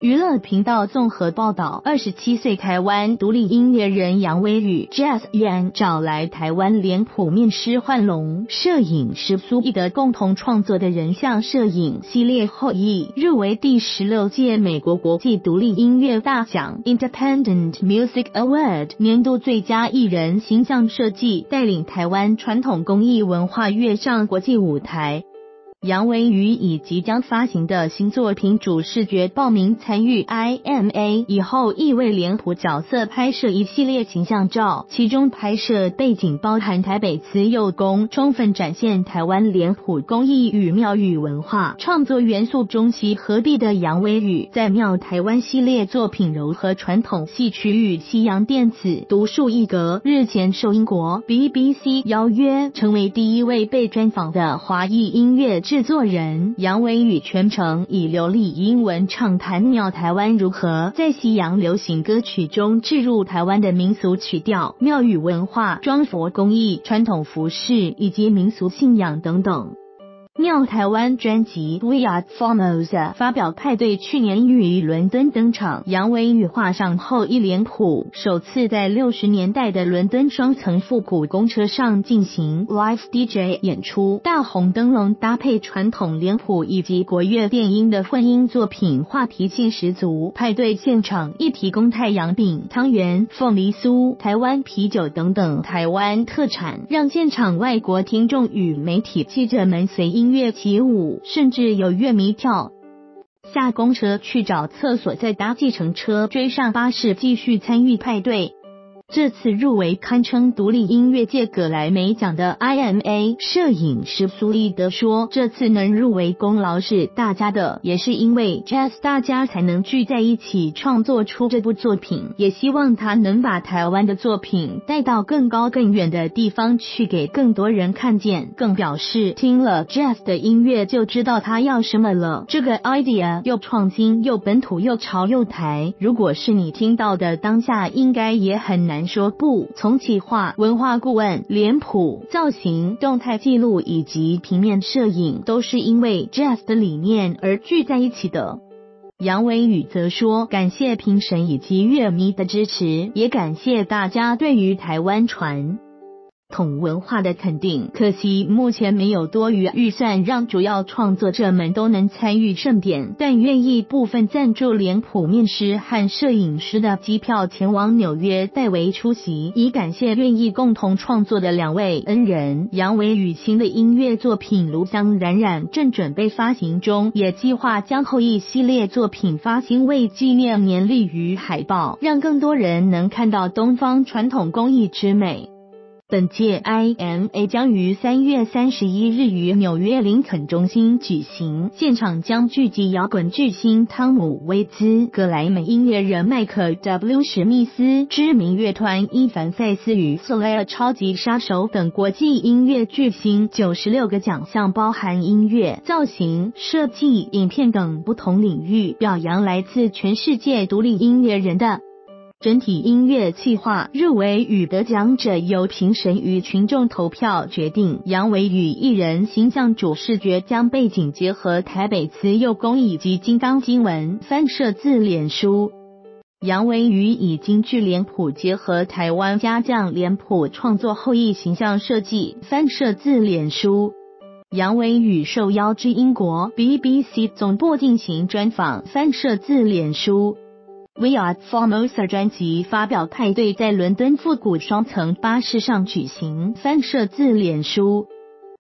娱乐频道综合报道，二十七岁台湾独立音乐人杨威宇 Jazz Yan 找来台湾脸谱面师焕龙、摄影师苏义德共同创作的人像摄影系列后裔，入围第十六届美国国际独立音乐大奖 Independent Music Award 年度最佳艺人形象设计，带领台湾传统工艺文化跃上国际舞台。杨维宇以即将发行的新作品主视觉报名参与 IMA 以后，亦为脸谱角色拍摄一系列形象照，其中拍摄背景包含台北慈幼宫，充分展现台湾脸谱工艺与庙宇文化创作元素中西合璧的杨维宇，在妙台湾系列作品柔合传统戏曲与西洋电子，独树一格。日前受英国 BBC 邀约，成为第一位被专访的华裔音乐。制作人杨维宇全程以流利英文畅谈妙台湾如何在西洋流行歌曲中置入台湾的民俗曲调、庙宇文化、装佛工艺、传统服饰以及民俗信仰等等。妙台湾专辑《We Are Formosa》发表派对，去年于伦敦登场。杨维宇画上后一脸谱，首次在六十年代的伦敦双层复古公车上进行 live DJ 演出，大红灯笼搭配传统脸谱以及国乐电音的混音作品，话题性十足。派对现场亦提供太阳饼、汤圆、凤梨酥、台湾啤酒等等台湾特产，让现场外国听众与媒体记者们随音。乐起舞，甚至有乐迷跳下公车去找厕所，再搭计程车追上巴士，继续参与派对。这次入围堪称独立音乐界葛莱美奖的 IMA 摄影师苏立德说：“这次能入围功劳是大家的，也是因为 Jazz 大家才能聚在一起创作出这部作品。也希望他能把台湾的作品带到更高更远的地方去，给更多人看见。更表示听了 Jazz 的音乐就知道他要什么了。这个 idea 又创新又本土又潮又台，如果是你听到的当下，应该也很难。”说不，从企划、文化顾问、脸谱、造型、动态记录以及平面摄影，都是因为 Jazz 的理念而聚在一起的。杨维宇则说，感谢评审以及乐迷的支持，也感谢大家对于台湾船。统文化的肯定，可惜目前没有多余预算让主要创作者们都能参与盛典，但愿意部分赞助脸谱面师和摄影师的机票前往纽约代为出席，以感谢愿意共同创作的两位恩人。杨维宇新的音乐作品《炉香冉冉》正准备发行中，也计划将后一系列作品发行为纪念年历与海报，让更多人能看到东方传统工艺之美。本届 IMA 将于三月三十一日于纽约林肯中心举行，现场将聚集摇滚巨星汤姆·威兹、格莱美音乐人迈克 ·W· 史密斯、知名乐团伊凡·塞斯与 s 莱 l 超级杀手等国际音乐巨星。九十六个奖项包含音乐、造型、设计、影片等不同领域，表扬来自全世界独立音乐人的。整体音乐企划入围与得奖者由评审与群众投票决定。杨维宇艺人形象主视觉将背景结合台北慈幼宫以及金刚经文翻摄自脸书。杨维宇以京剧脸谱结合台湾家将脸谱创作后裔形象设计翻摄自脸书。杨维宇受邀至英国 BBC 总部进行专访，翻摄自脸书。We Are Formosa 专辑发表派对在伦敦复古双层巴士上举行，翻摄自脸书。